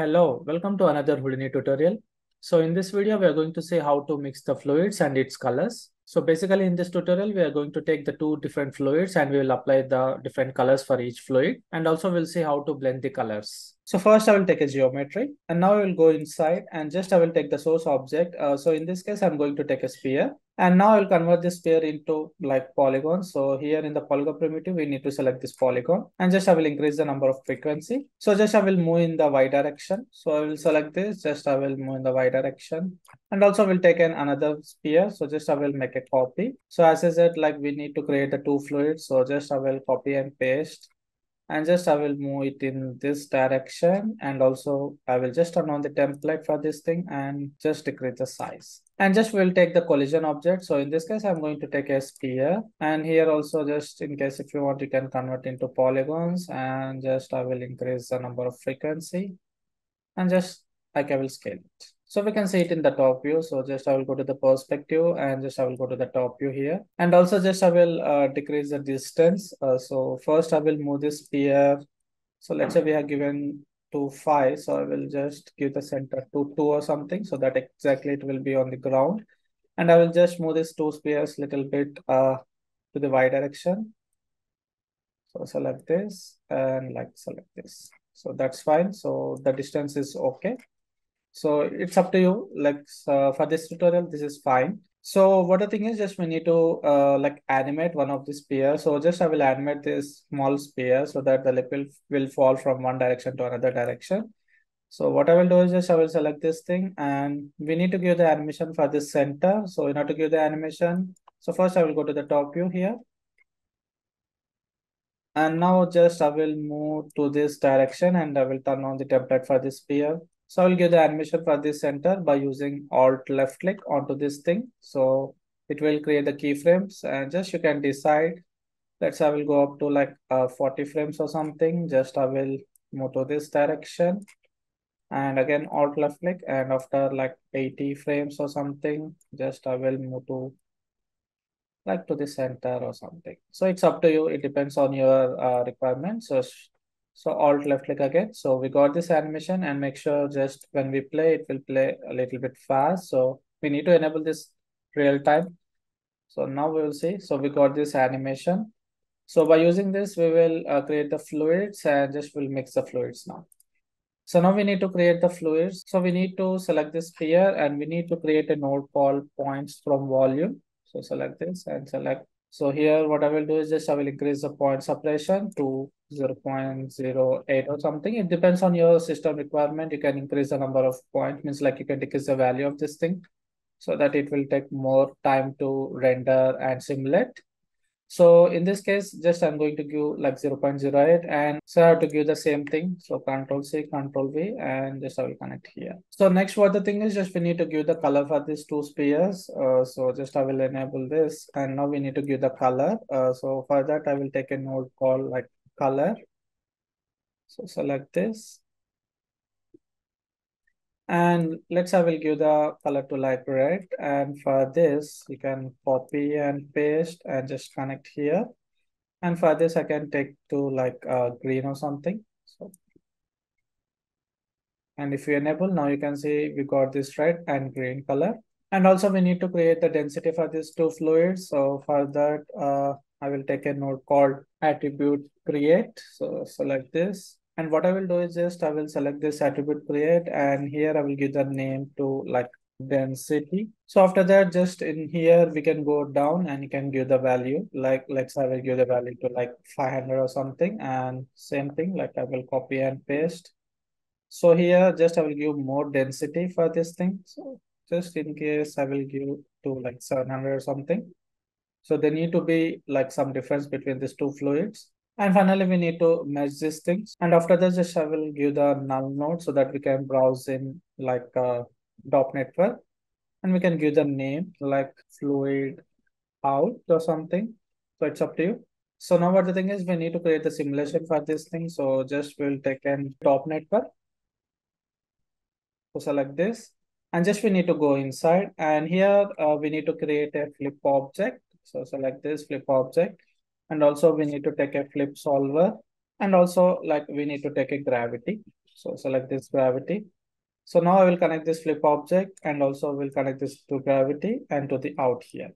Hello, welcome to another Houdini tutorial. So in this video, we are going to see how to mix the fluids and its colors. So basically in this tutorial, we are going to take the two different fluids and we will apply the different colors for each fluid. And also we'll see how to blend the colors. So first I will take a geometry and now I will go inside and just I will take the source object. Uh, so in this case, I'm going to take a sphere and now I'll convert this sphere into like polygons. So here in the polygon primitive, we need to select this polygon and just I will increase the number of frequency. So just I will move in the y direction. So I will select this, just I will move in the y direction. And also we'll take an another sphere. So just I will make a copy. So as I said, like we need to create the two fluids. So just I will copy and paste. And just I will move it in this direction. And also I will just turn on the template for this thing and just decrease the size. And just will take the collision object. So in this case I'm going to take a sphere. And here also just in case if you want you can convert into polygons. And just I will increase the number of frequency. And just like I will scale it so we can see it in the top view. So just I will go to the perspective and just I will go to the top view here. And also just I will uh, decrease the distance. Uh, so first I will move this sphere. So let's say we are given to 5. So I will just give the center to 2 or something. So that exactly it will be on the ground. And I will just move these two spheres little bit uh, to the y direction. So select this and like select this. So that's fine. So the distance is okay. So it's up to you. Like uh, for this tutorial, this is fine. So what the thing is just we need to uh, like animate one of the spheres. So just I will animate this small sphere so that the liquid will fall from one direction to another direction. So what I will do is just I will select this thing and we need to give the animation for this center. So in order to give the animation, so first I will go to the top view here. And now just I will move to this direction and I will turn on the template for this sphere. So I'll give the animation for this center by using alt left click onto this thing. So it will create the keyframes and just you can decide. Let's say I will go up to like uh, 40 frames or something. Just I will move to this direction and again alt left click and after like 80 frames or something, just I will move to like to the center or something. So it's up to you. It depends on your uh, requirements. So so alt left click again. So we got this animation and make sure just when we play, it will play a little bit fast. So we need to enable this real time. So now we will see. So we got this animation. So by using this, we will uh, create the fluids and just will mix the fluids now. So now we need to create the fluids. So we need to select this sphere and we need to create a node called points from volume. So select this and select so here what I will do is just I will increase the point separation to 0 0.08 or something. It depends on your system requirement. You can increase the number of points, means like you can decrease the value of this thing so that it will take more time to render and simulate. So in this case, just I'm going to give like 0 0.08 and so I have to give the same thing. So control C, control V and just I will connect here. So next what the thing is just we need to give the color for these two spheres. Uh, so just I will enable this and now we need to give the color. Uh, so for that I will take a node called like color. So select this and let's I will give the color to like red. And for this, you can copy and paste and just connect here. And for this, I can take to like uh, green or something. So, and if you enable, now you can see we got this red and green color. And also we need to create the density for these two fluids. So for that, uh, I will take a node called attribute create. So select this and what I will do is just I will select this attribute create and here I will give the name to like density. So after that, just in here, we can go down and you can give the value like let's I will give the value to like 500 or something and same thing like I will copy and paste. So here just I will give more density for this thing. So just in case I will give to like 700 or something. So there need to be like some difference between these two fluids. And finally, we need to merge these things. And after that, just I will give the null node so that we can browse in like uh, DOP network. And we can give the name like fluid out or something. So it's up to you. So now what the thing is, we need to create the simulation for this thing. So just we'll take an DOP network. So select this. And just we need to go inside. And here uh, we need to create a flip object. So select this flip object and also we need to take a flip solver and also like we need to take a gravity So select this gravity. So now I will connect this flip object and also will connect this to gravity and to the out here.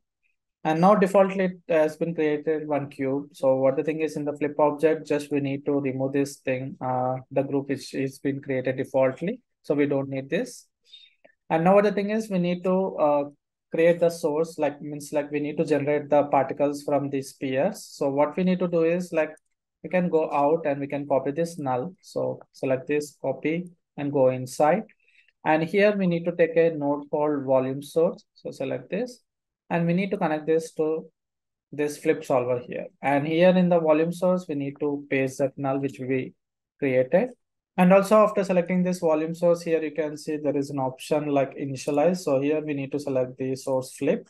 And now defaultly it has been created one cube. So what the thing is in the flip object, just we need to remove this thing. Uh, the group is, is been created defaultly. So we don't need this. And now what the thing is we need to uh, create the source like means like we need to generate the particles from these spheres. So what we need to do is like we can go out and we can copy this null. So select this copy and go inside. And here we need to take a node called volume source. So select this and we need to connect this to this flip solver here. And here in the volume source, we need to paste that null which we created. And also after selecting this volume source here, you can see there is an option like initialize. So here we need to select the source flip.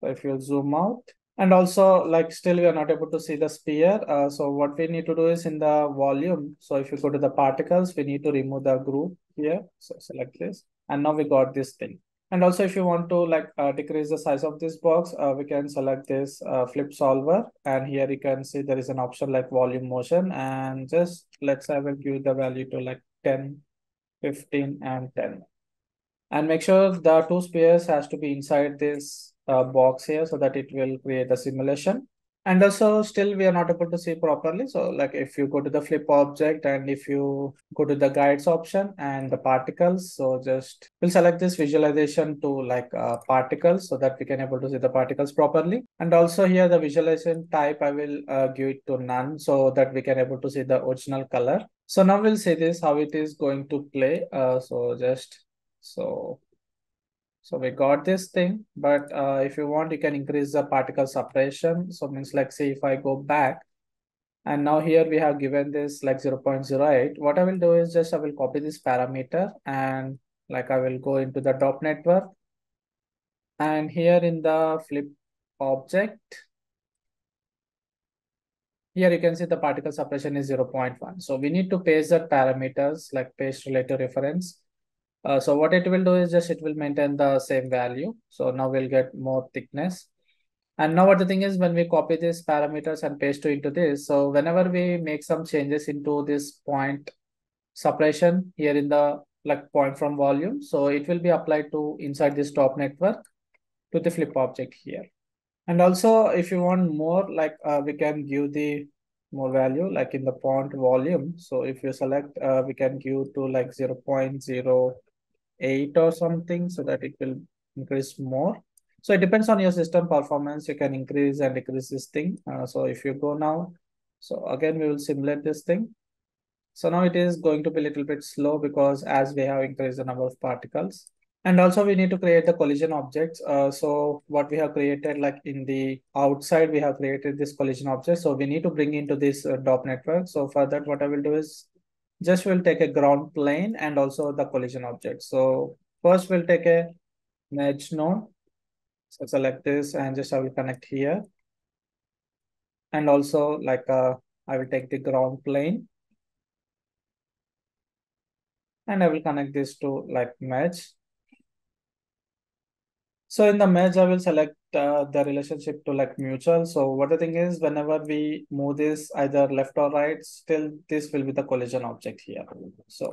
So if you zoom out and also like still we are not able to see the sphere. Uh, so what we need to do is in the volume. So if you go to the particles, we need to remove the group here. So select this and now we got this thing. And also if you want to like uh, decrease the size of this box, uh, we can select this uh, flip solver. And here you can see there is an option like volume motion and just let's I will give the value to like 10, 15 and 10. And make sure the two spheres has to be inside this uh, box here so that it will create a simulation. And also still we are not able to see properly. So like if you go to the flip object and if you go to the guides option and the particles, so just we'll select this visualization to like uh, particles so that we can able to see the particles properly. And also here the visualization type, I will uh, give it to none so that we can able to see the original color. So now we'll see this, how it is going to play. Uh, so just so so we got this thing, but uh, if you want, you can increase the particle separation. So means like, say if I go back and now here we have given this like 0 0.08. What I will do is just I will copy this parameter and like I will go into the DOP network. And here in the flip object, here you can see the particle separation is 0 0.1. So we need to paste the parameters like paste relative reference uh, so what it will do is just it will maintain the same value. So now we'll get more thickness. And now what the thing is when we copy these parameters and paste to into this, so whenever we make some changes into this point separation here in the like point from volume, so it will be applied to inside this DOP network to the flip object here. And also if you want more, like uh, we can give the more value like in the point volume. So if you select, uh, we can give to like 0 0.0 8 or something so that it will increase more. So it depends on your system performance. You can increase and decrease this thing. Uh, so if you go now, so again, we will simulate this thing. So now it is going to be a little bit slow because as we have increased the number of particles. And also we need to create the collision objects. Uh, so what we have created like in the outside, we have created this collision object. So we need to bring into this uh, DOP network. So for that, what I will do is just we'll take a ground plane and also the collision object. So first we'll take a edge node. So select this and just I will connect here. And also like uh, I will take the ground plane. And I will connect this to like mesh. So in the merge, I will select uh, the relationship to like mutual. So what the thing is, whenever we move this either left or right, still this will be the collision object here. So,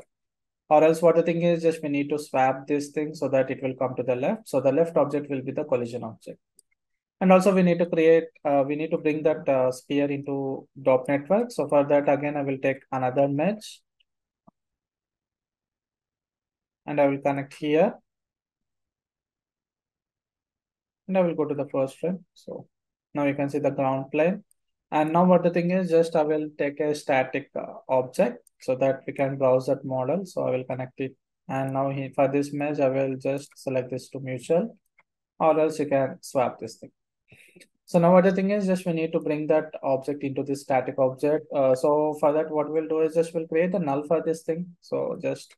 or else what the thing is, just we need to swap this thing so that it will come to the left. So the left object will be the collision object. And also we need to create, uh, we need to bring that uh, sphere into DOP network. So for that, again, I will take another merge. And I will connect here. And I will go to the first frame. So now you can see the ground plane. And now what the thing is just I will take a static uh, object so that we can browse that model. So I will connect it. And now he, for this merge, I will just select this to mutual or else you can swap this thing. So now what the thing is just we need to bring that object into this static object. Uh, so for that, what we'll do is just we'll create a null for this thing. So just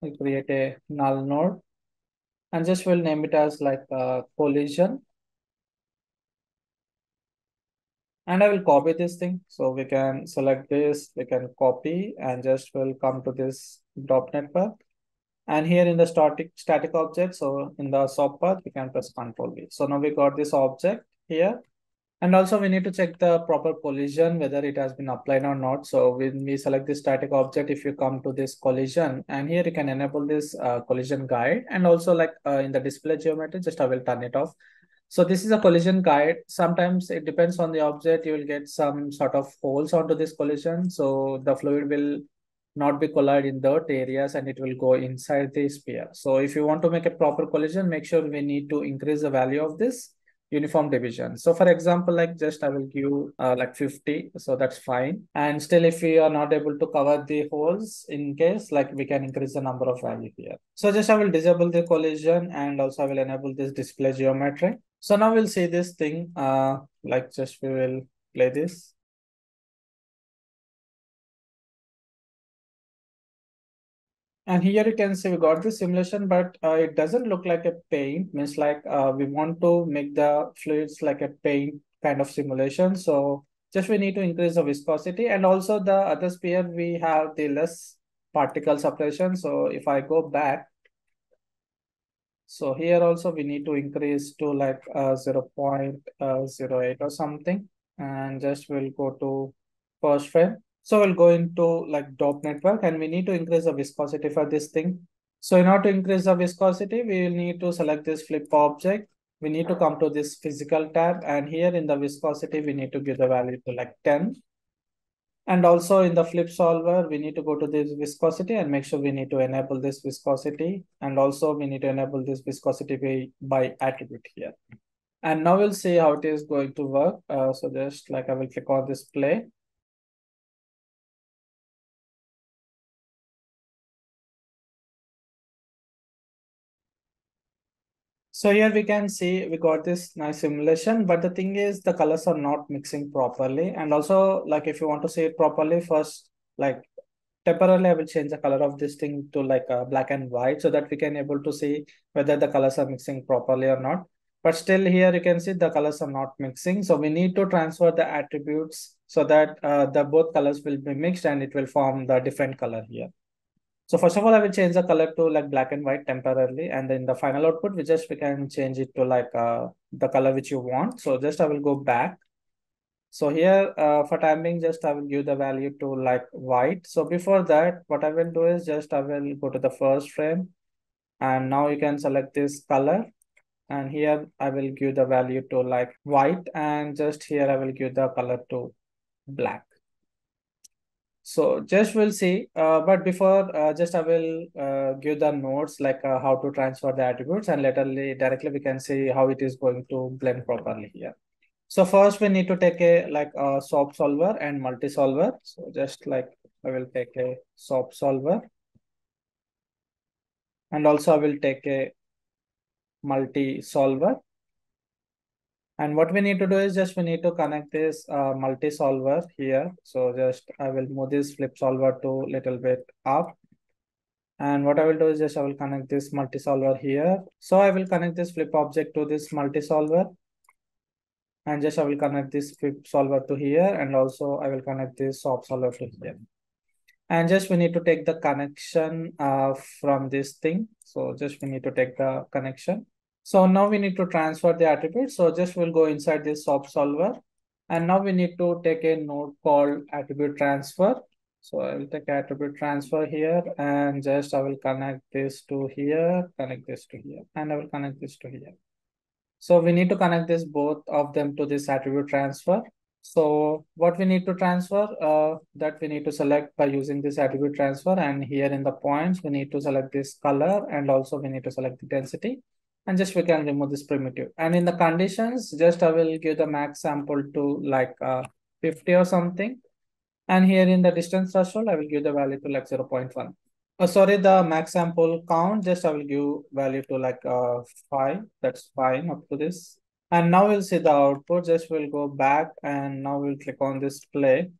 we'll create a null node and just will name it as like a collision. And I will copy this thing. So we can select this, we can copy and just will come to this dop network. And here in the static static object, so in the SOP path, we can press Control V. So now we got this object here. And also we need to check the proper collision, whether it has been applied or not. So when we select the static object, if you come to this collision and here you can enable this uh, collision guide and also like uh, in the display geometry, just I will turn it off. So this is a collision guide. Sometimes it depends on the object, you will get some sort of holes onto this collision. So the fluid will not be collide in dirt areas and it will go inside the sphere. So if you want to make a proper collision, make sure we need to increase the value of this uniform division. So for example, like just I will give uh, like 50, so that's fine. And still if we are not able to cover the holes in case like we can increase the number of value here. So just I will disable the collision and also I will enable this display geometry. So now we'll see this thing, uh, like just we will play this. And here you can see we got the simulation, but uh, it doesn't look like a paint. Means like uh, we want to make the fluids like a paint kind of simulation. So just we need to increase the viscosity. And also the other sphere, we have the less particle separation. So if I go back, so here also we need to increase to like uh, 0 uh, 0.08 or something. And just we'll go to first frame. So we'll go into like DOP network and we need to increase the viscosity for this thing. So in order to increase the viscosity, we will need to select this flip object. We need to come to this physical tab and here in the viscosity, we need to give the value to like 10. And also in the flip solver, we need to go to this viscosity and make sure we need to enable this viscosity. And also we need to enable this viscosity by, by attribute here. And now we'll see how it is going to work. Uh, so just like I will click on this play. So here we can see we got this nice simulation, but the thing is the colors are not mixing properly. And also like if you want to see it properly first, like temporarily I will change the color of this thing to like a black and white so that we can able to see whether the colors are mixing properly or not. But still here you can see the colors are not mixing. So we need to transfer the attributes so that uh, the both colors will be mixed and it will form the different color here. So first of all, I will change the color to like black and white temporarily. And then the final output, we just we can change it to like uh, the color which you want. So just I will go back. So here uh, for timing, just I will give the value to like white. So before that, what I will do is just I will go to the first frame. And now you can select this color. And here I will give the value to like white. And just here I will give the color to black. So just we'll see, uh, but before uh, just I will uh, give the notes like uh, how to transfer the attributes and laterally directly we can see how it is going to blend properly here. So first we need to take a like a SOP solver and multi-solver. So just like I will take a SOP solver. And also I will take a multi-solver. And what we need to do is just we need to connect this uh, multi-solver here. So just I will move this flip solver to little bit up. And what I will do is just I will connect this multi-solver here. So I will connect this flip object to this multi-solver. And just I will connect this flip solver to here. And also I will connect this SOP solver to here. And just we need to take the connection uh, from this thing. So just we need to take the connection. So now we need to transfer the attribute. So just we'll go inside this SOP solver. And now we need to take a node called attribute transfer. So I will take attribute transfer here and just I will connect this to here, connect this to here, and I will connect this to here. So we need to connect this both of them to this attribute transfer. So what we need to transfer uh, that we need to select by using this attribute transfer and here in the points we need to select this color and also we need to select the density and just we can remove this primitive. And in the conditions, just I will give the max sample to like uh, 50 or something. And here in the distance threshold, I will give the value to like 0 0.1. Oh, sorry, the max sample count, just I will give value to like uh, 5. That's fine up to this. And now we'll see the output. Just we'll go back and now we'll click on this play.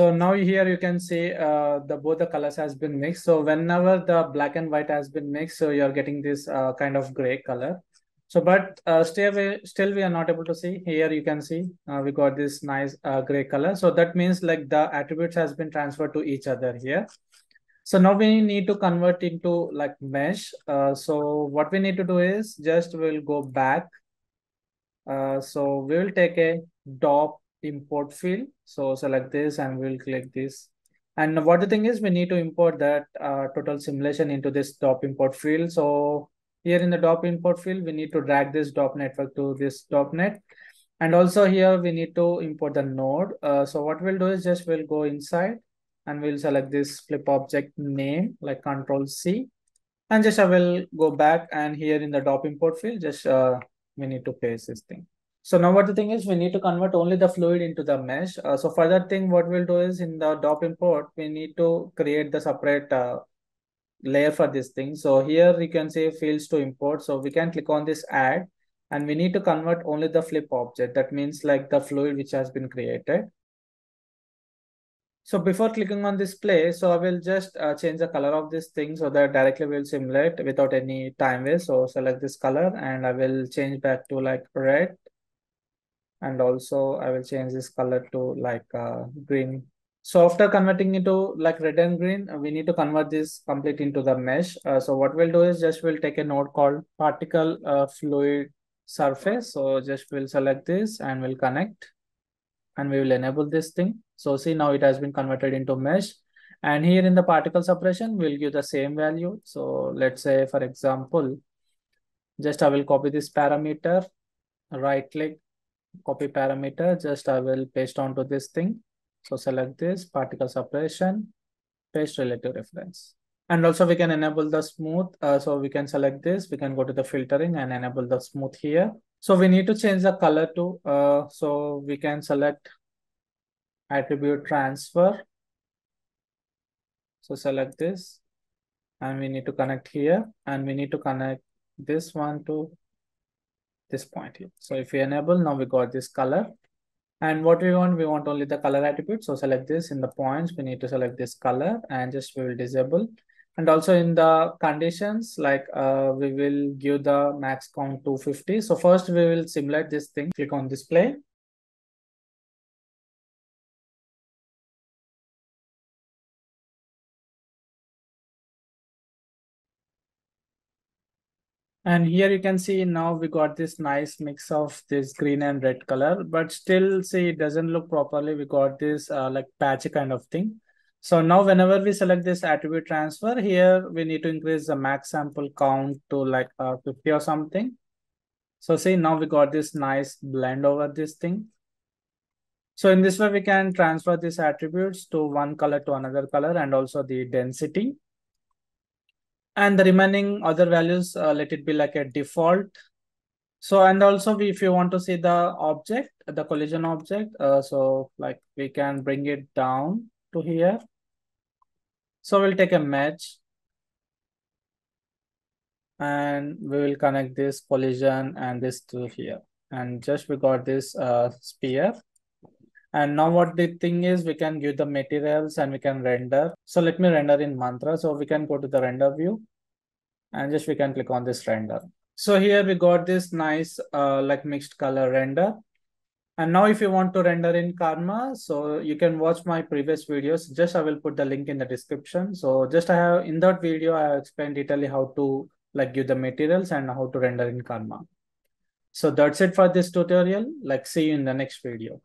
So now here you can see uh, the both the colors has been mixed. So whenever the black and white has been mixed, so you're getting this uh, kind of gray color. So but uh, still, we, still we are not able to see. Here you can see uh, we got this nice uh, gray color. So that means like the attributes has been transferred to each other here. So now we need to convert into like mesh. Uh, so what we need to do is just we'll go back. So we will take a DOP import field. So select this and we'll click this. And what the thing is, we need to import that uh, total simulation into this DOP import field. So here in the DOP import field, we need to drag this DOP network to this DOP net. And also here we need to import the node. Uh, so what we'll do is just we'll go inside and we'll select this flip object name like control C. And just I will go back and here in the DOP import field, just uh, we need to paste this thing. So now what the thing is, we need to convert only the fluid into the mesh. Uh, so for that thing, what we'll do is in the DOP import, we need to create the separate uh, layer for this thing. So here you can say fields to import. So we can click on this add and we need to convert only the flip object. That means like the fluid which has been created. So before clicking on this play, so I will just uh, change the color of this thing so that directly will simulate without any time waste. So select this color and I will change back to like red. And also I will change this color to like uh, green. So after converting into like red and green, we need to convert this complete into the mesh. Uh, so what we'll do is just we'll take a node called particle uh, fluid surface. So just we'll select this and we'll connect and we will enable this thing. So see now it has been converted into mesh. And here in the particle separation, we'll give the same value. So let's say, for example, just I will copy this parameter, right click, copy parameter, just I will paste onto this thing. So select this particle separation, paste relative reference. And also we can enable the smooth. Uh, so we can select this, we can go to the filtering and enable the smooth here. So we need to change the color to, uh, so we can select attribute transfer. So select this and we need to connect here and we need to connect this one to this point here. So if we enable, now we got this color and what we want, we want only the color attribute. So select this in the points, we need to select this color and just we will disable. And also in the conditions, like uh, we will give the max count 250. So first we will simulate this thing, click on display. And here you can see now we got this nice mix of this green and red color, but still see it doesn't look properly. We got this uh, like patchy kind of thing. So now whenever we select this attribute transfer here, we need to increase the max sample count to like uh, 50 or something. So see now we got this nice blend over this thing. So in this way, we can transfer these attributes to one color to another color and also the density. And the remaining other values, uh, let it be like a default. So, and also if you want to see the object, the collision object, uh, so like we can bring it down to here. So we'll take a match and we will connect this collision and this to here. And just we got this uh, sphere. And now what the thing is, we can give the materials and we can render. So let me render in Mantra. So we can go to the render view and just we can click on this render. So here we got this nice uh, like mixed color render. And now if you want to render in Karma, so you can watch my previous videos. Just I will put the link in the description. So just I have in that video, I explained detailedly how to like give the materials and how to render in Karma. So that's it for this tutorial. Like see you in the next video.